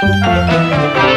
Música